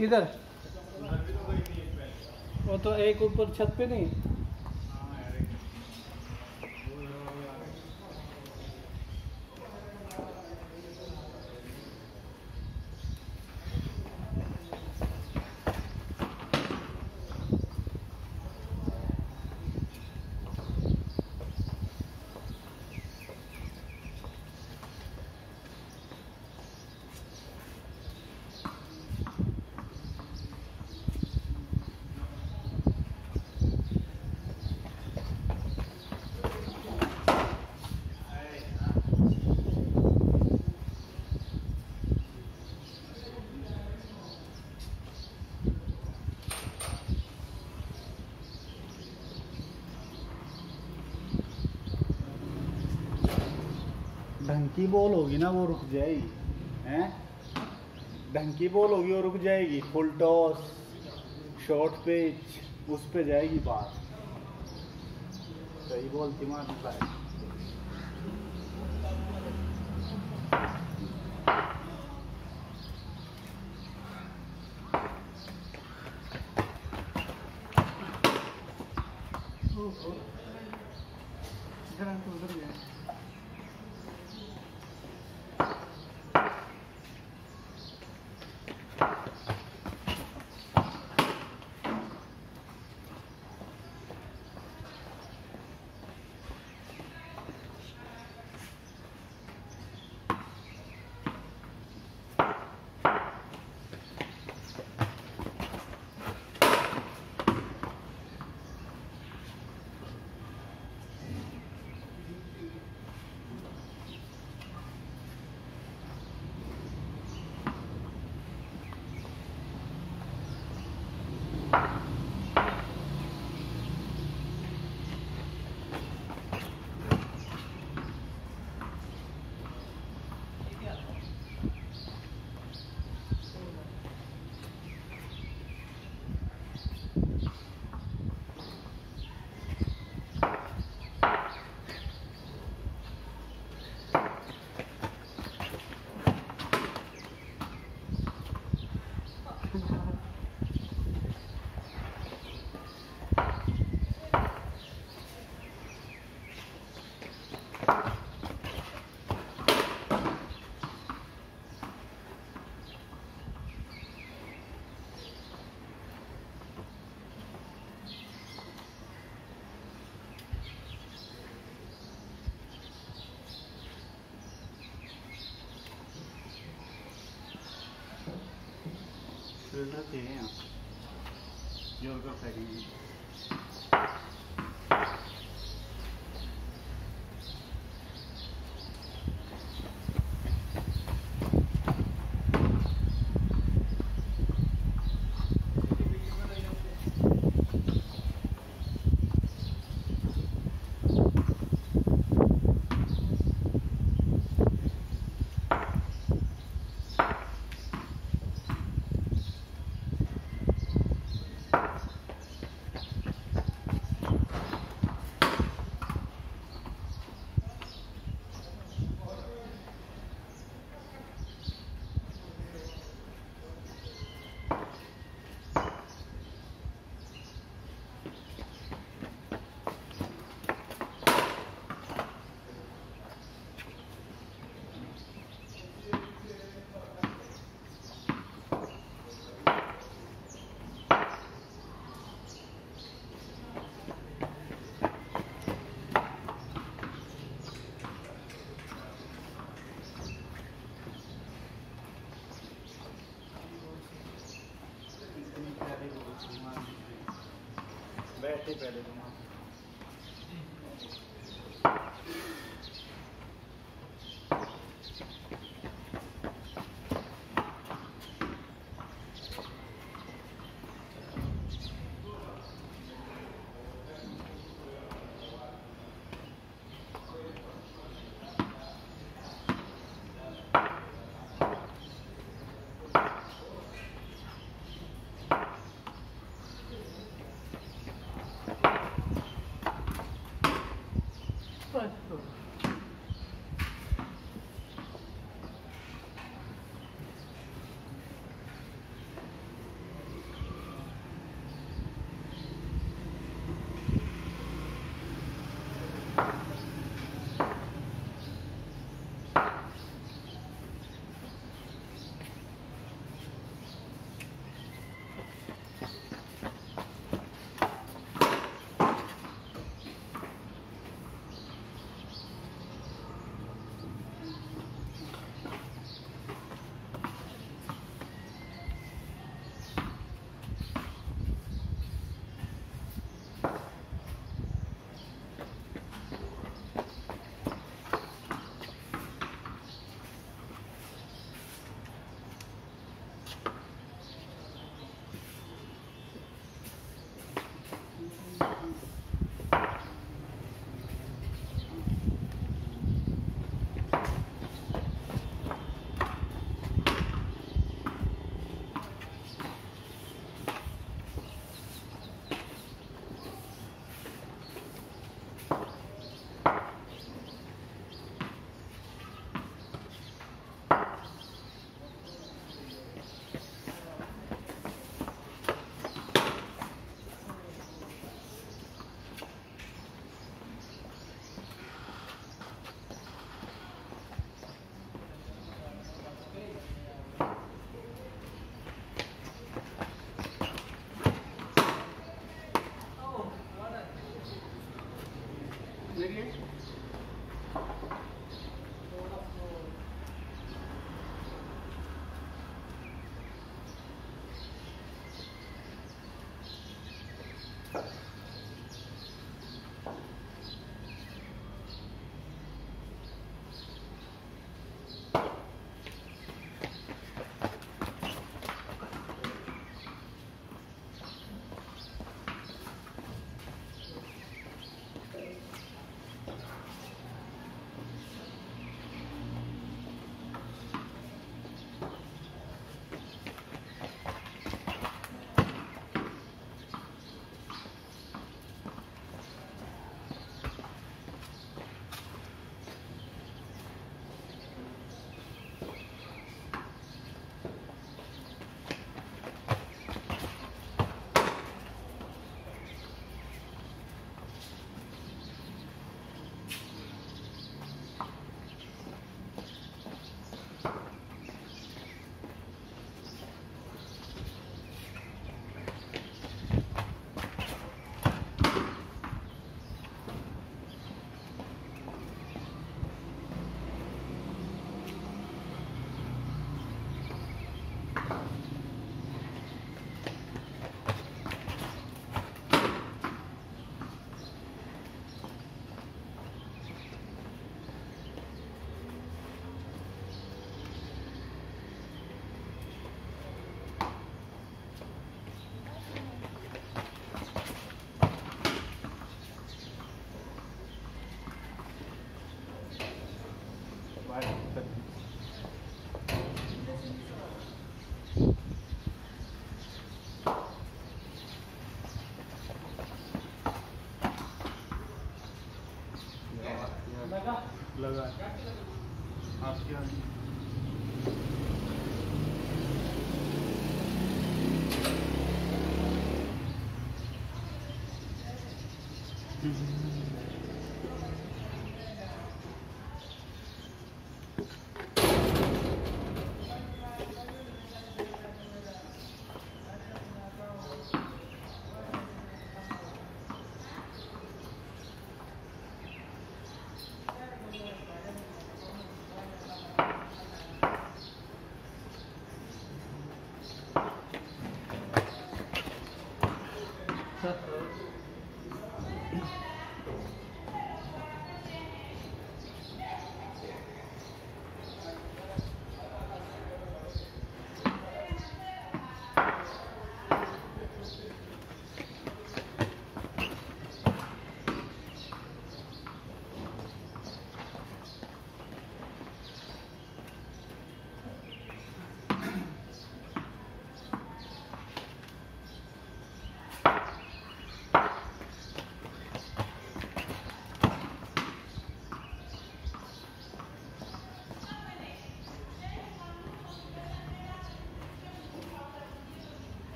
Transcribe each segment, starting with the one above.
इधर। वो तो एक ऊपर छत पे नहीं। ढंग की बॉल होगी ना वो रुक जाएगी, हैं? ढंकी बॉल होगी वो रुक जाएगी फुल टॉस शॉर्ट पिच उस पर जाएगी बात। सही बोलती दिमाग 要不要快递 પહેલે experience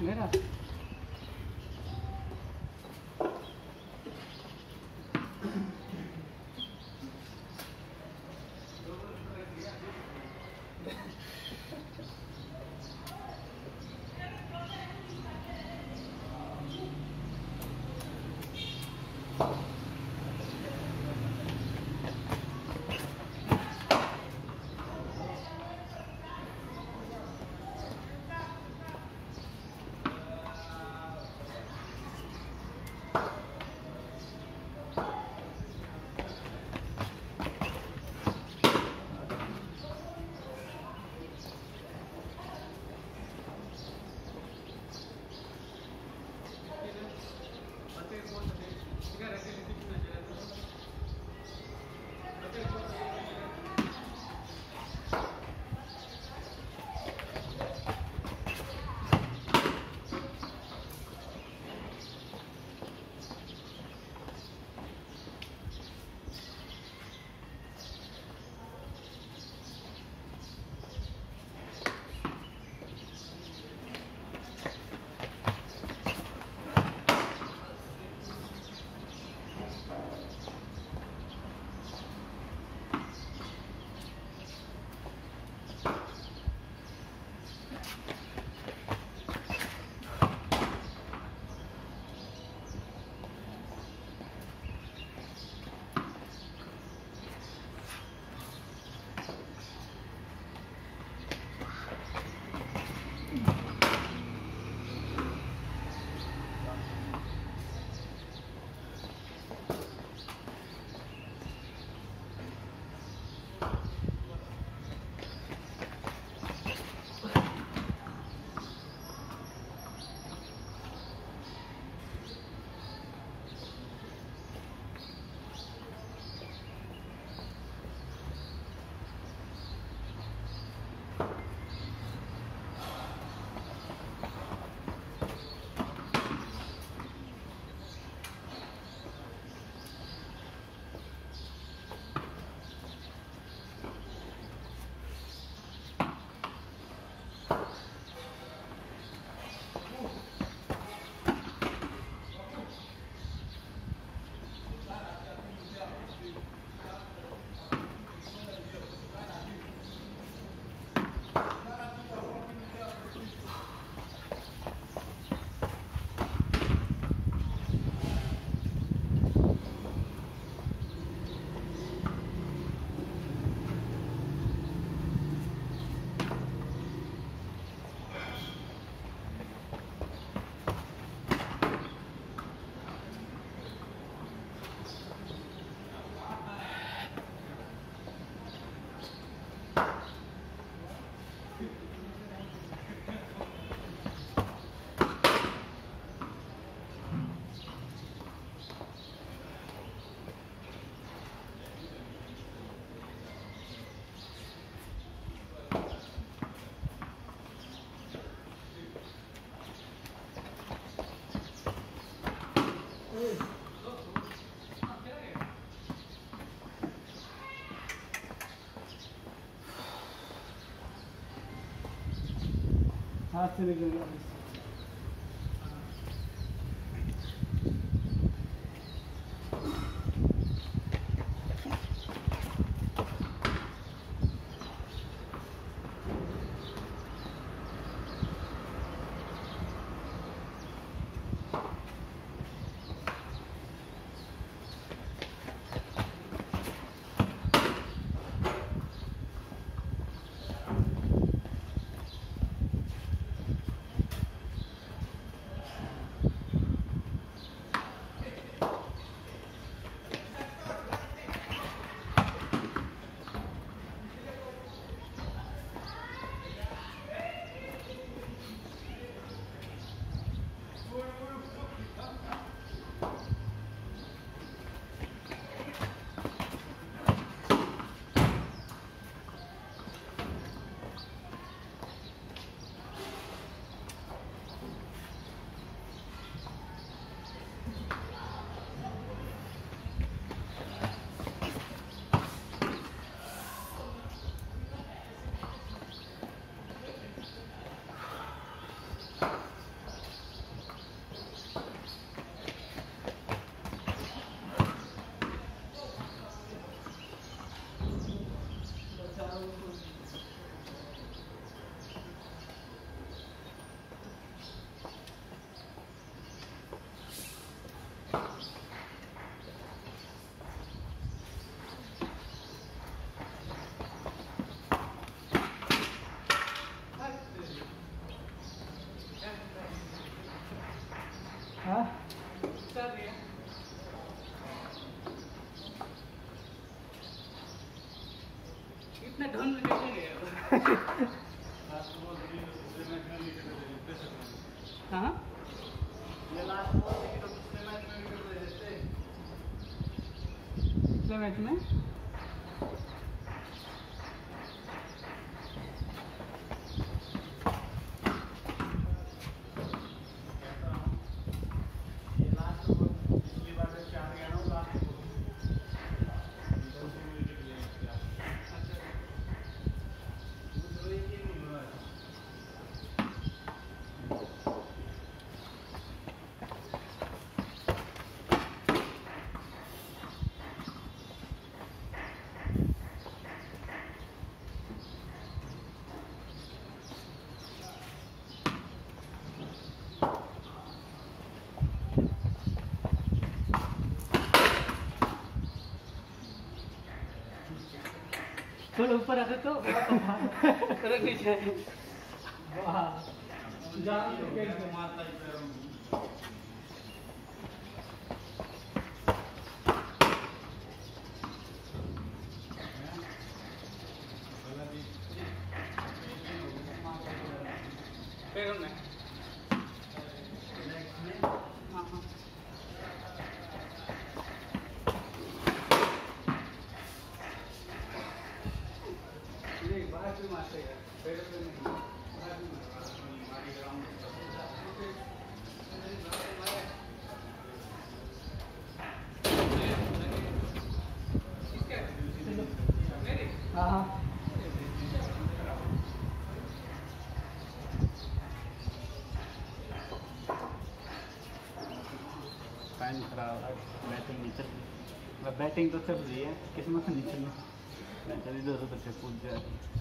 हाँ मेरा Her sene görüyoruz. Evet mi? केवल ऊपर आते तो वाह। बैटिंग तो सब्ज़ी है किस्मत नहीं चलो। मैं चली दो सौ तक कूद जाती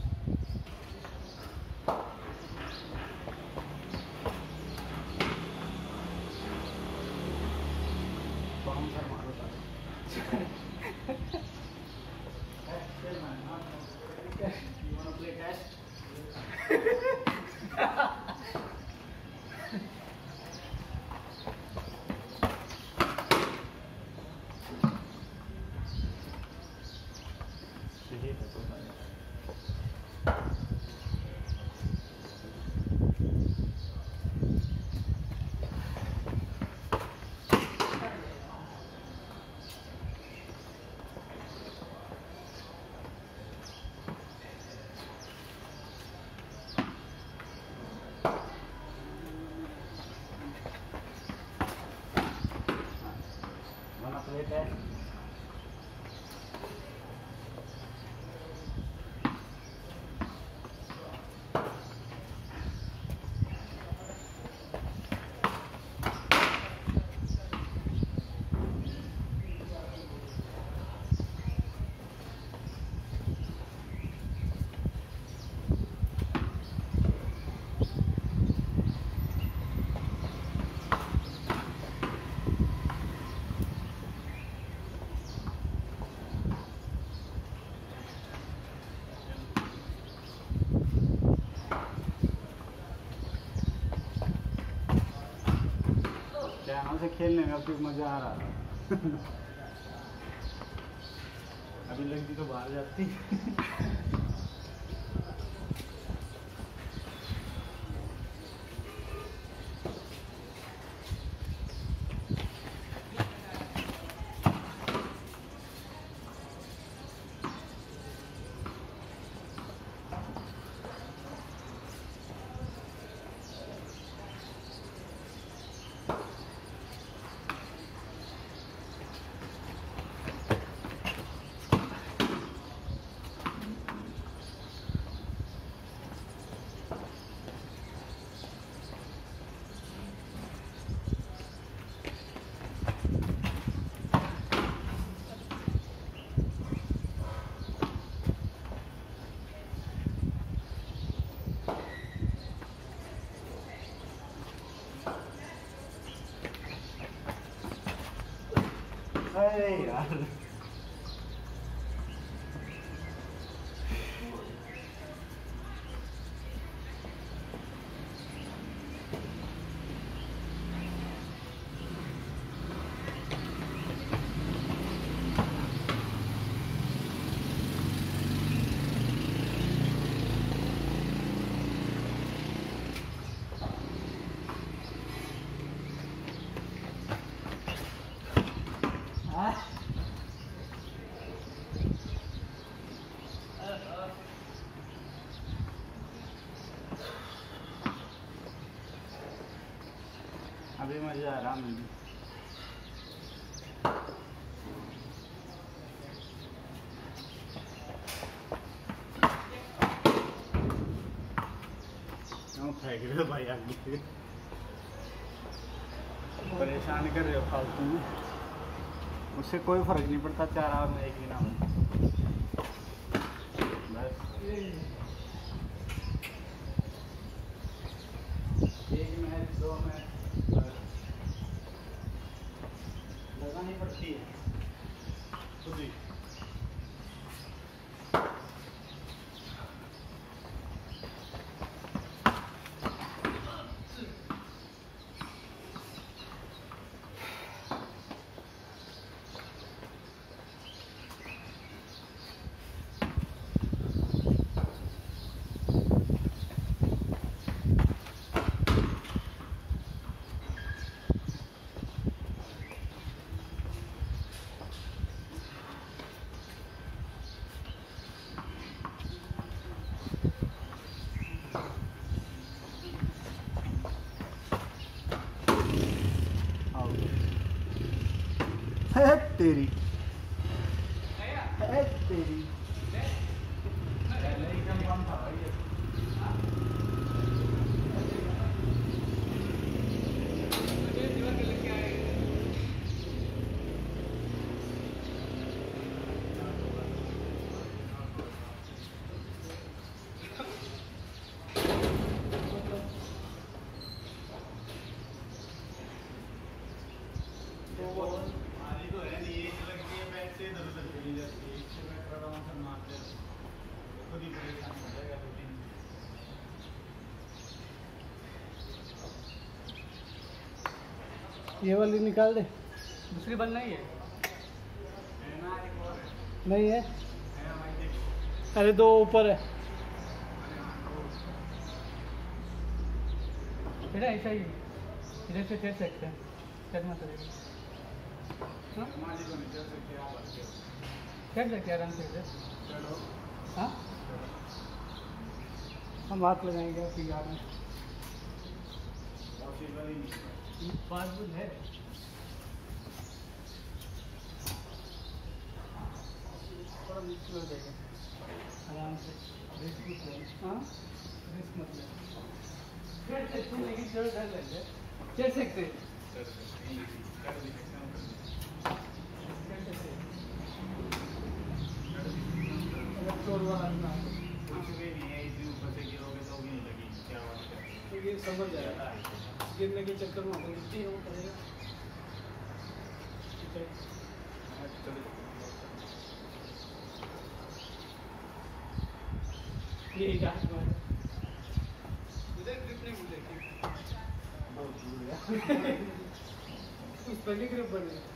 से खेलने में अभी मज़ा आ रहा था अभी लगती तो बाहर जाती अरे यार हाँ क्यों फेंक भाई आगे? परेशान कर रहे हो फालतू में। उससे कोई फ़र्क नहीं पड़ता, चार में एक ही ना एक दो मैच बस लगानी पड़ती है खुद ही आओ है तेरी है तेरी हमारी तो है नहीं एक लगती है बैठ से इधर उधर चली जाती है एक से बैठ रहा मारते खुद ही परेशान हो जाएगा दो तीन ये वाली निकाल दे. दूसरी बंद नहीं है नहीं है अरे दो ऊपर है बेटा ऐसा ही इधर से चढ़ सकते हैं चढ़ना पड़ेगा हाँ हो। हम हाथ लगाएँगे आपकी गाड़ में। पासबुक है? आराम से। रिस्क हाँ? रिस्क मत ले चढ़ सकते लेकिन डर लग जाए कर सकते हैं, कर भी सकते चढ़ सकते हैं हैं, कर भी सकते हैं। अगर चोर वाला ना हो। कुछ भी नहीं है इसी ऊपर से गिरोगे तो भी नहीं लगेगी क्या बात है तो ये समझ जाएगा गिरने के चक्कर में अपन गिरते ही करेगा ठीक है यही में उधर नहीं मिलेगी बहुत दूर है उस पहले ग्रुप बने